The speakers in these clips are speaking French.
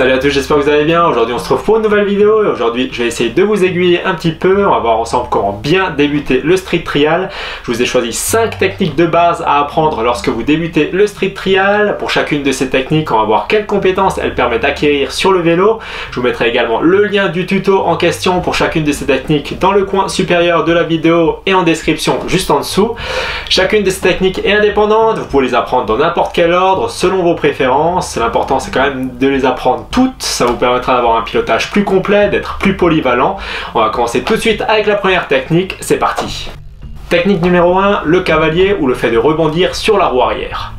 Salut à tous, j'espère que vous allez bien. Aujourd'hui, on se retrouve pour une nouvelle vidéo et aujourd'hui, je vais essayer de vous aiguiller un petit peu. On va voir ensemble comment bien débuter le street trial. Je vous ai choisi 5 techniques de base à apprendre lorsque vous débutez le street trial. Pour chacune de ces techniques, on va voir quelles compétences elles permettent d'acquérir sur le vélo. Je vous mettrai également le lien du tuto en question pour chacune de ces techniques dans le coin supérieur de la vidéo et en description juste en dessous. Chacune de ces techniques est indépendante. Vous pouvez les apprendre dans n'importe quel ordre selon vos préférences. L'important, c'est quand même de les apprendre toutes, ça vous permettra d'avoir un pilotage plus complet, d'être plus polyvalent. On va commencer tout de suite avec la première technique, c'est parti. Technique numéro 1, le cavalier ou le fait de rebondir sur la roue arrière.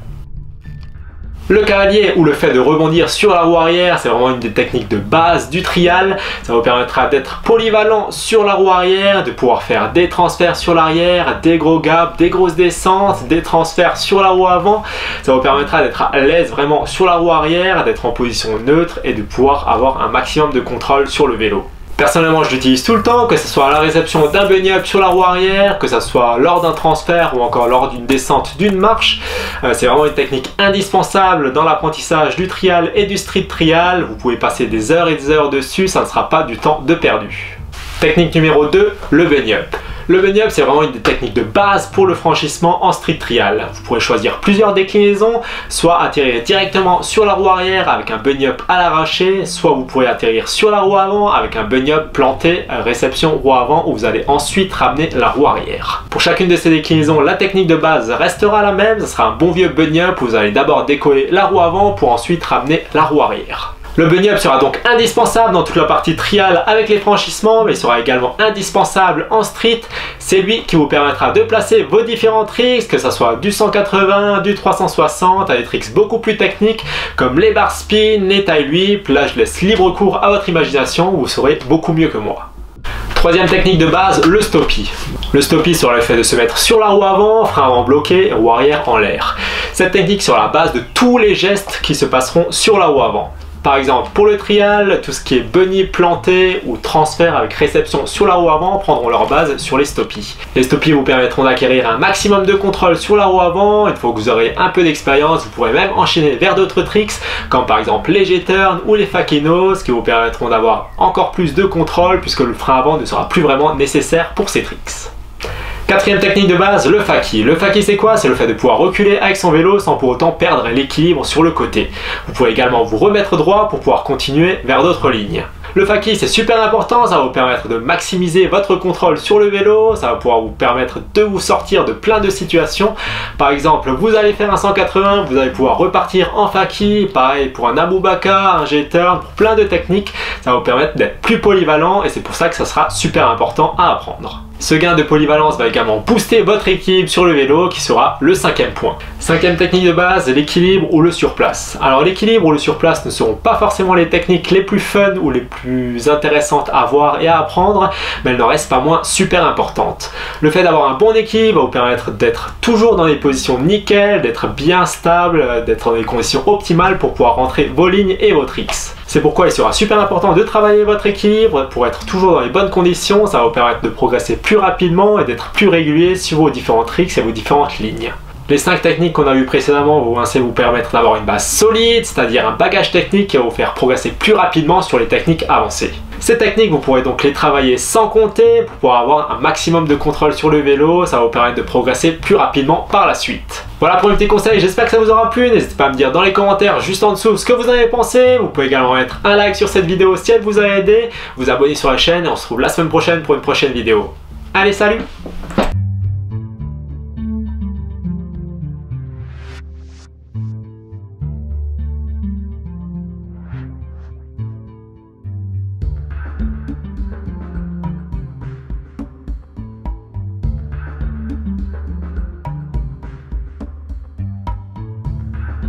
Le cavalier ou le fait de rebondir sur la roue arrière, c'est vraiment une des techniques de base du trial. Ça vous permettra d'être polyvalent sur la roue arrière, de pouvoir faire des transferts sur l'arrière, des gros gaps, des grosses descentes, des transferts sur la roue avant. Ça vous permettra d'être à l'aise vraiment sur la roue arrière, d'être en position neutre et de pouvoir avoir un maximum de contrôle sur le vélo. Personnellement, je l'utilise tout le temps, que ce soit à la réception d'un up sur la roue arrière, que ce soit lors d'un transfert ou encore lors d'une descente d'une marche. Euh, c'est vraiment une technique indispensable dans l'apprentissage du trial et du street trial. Vous pouvez passer des heures et des heures dessus, ça ne sera pas du temps de perdu. Technique numéro 2, le bunny up. Le bunny up, c'est vraiment une des techniques de base pour le franchissement en street trial. Vous pourrez choisir plusieurs déclinaisons, soit atterrir directement sur la roue arrière avec un bunny up à l'arraché, soit vous pourrez atterrir sur la roue avant avec un bunny up planté, euh, réception roue avant, où vous allez ensuite ramener la roue arrière. Pour chacune de ces déclinaisons, la technique de base restera la même, ce sera un bon vieux bunny up où vous allez d'abord décoller la roue avant pour ensuite ramener la roue arrière. Le bunny up sera donc indispensable dans toute la partie trial avec les franchissements, mais il sera également indispensable en street. C'est lui qui vous permettra de placer vos différents tricks, que ce soit du 180, du 360, à des tricks beaucoup plus techniques comme les bar spin, les taille whip. Là, je laisse libre cours à votre imagination, vous saurez beaucoup mieux que moi. Troisième technique de base, le stoppie. Le stoppie sera le fait de se mettre sur la roue avant, frein avant bloqué, roue arrière en l'air. Cette technique sera la base de tous les gestes qui se passeront sur la roue avant. Par exemple, pour le trial, tout ce qui est bunny planté ou transfert avec réception sur la roue avant prendront leur base sur les stoppies. Les stoppies vous permettront d'acquérir un maximum de contrôle sur la roue avant. Une fois que vous aurez un peu d'expérience, vous pourrez même enchaîner vers d'autres tricks, comme par exemple les J-turns ou les fakinos, qui vous permettront d'avoir encore plus de contrôle puisque le frein avant ne sera plus vraiment nécessaire pour ces tricks. Quatrième technique de base, le faki. Le faki c'est quoi? C'est le fait de pouvoir reculer avec son vélo sans pour autant perdre l'équilibre sur le côté. Vous pouvez également vous remettre droit pour pouvoir continuer vers d'autres lignes. Le faki c'est super important, ça va vous permettre de maximiser votre contrôle sur le vélo, ça va pouvoir vous permettre de vous sortir de plein de situations. Par exemple, vous allez faire un 180, vous allez pouvoir repartir en faki, pareil pour un Abubaka, un G-turn, pour plein de techniques, ça va vous permettre d'être plus polyvalent et c'est pour ça que ça sera super important à apprendre. Ce gain de polyvalence va également booster votre équilibre sur le vélo qui sera le cinquième point. Cinquième technique de base, l'équilibre ou le surplace. Alors l'équilibre ou le surplace ne seront pas forcément les techniques les plus fun ou les plus intéressantes à voir et à apprendre, mais elles n'en restent pas moins super importantes. Le fait d'avoir un bon équilibre va vous permettre d'être toujours dans des positions nickel, d'être bien stable, d'être dans des conditions optimales pour pouvoir rentrer vos lignes et vos tricks. C'est pourquoi il sera super important de travailler votre équilibre pour être toujours dans les bonnes conditions, ça va vous permettre de progresser plus rapidement et d'être plus régulier sur vos différents tricks et vos différentes lignes. Les 5 techniques qu'on a vues précédemment vont ainsi vous permettre d'avoir une base solide, c'est-à-dire un bagage technique qui va vous faire progresser plus rapidement sur les techniques avancées. Ces techniques, vous pourrez donc les travailler sans compter pour pouvoir avoir un maximum de contrôle sur le vélo, ça va vous permettre de progresser plus rapidement par la suite. Voilà pour le petit conseil, j'espère que ça vous aura plu, n'hésitez pas à me dire dans les commentaires juste en dessous ce que vous en avez pensé, vous pouvez également mettre un like sur cette vidéo si elle vous a aidé, vous abonner sur la chaîne et on se retrouve la semaine prochaine pour une prochaine vidéo. Allez salut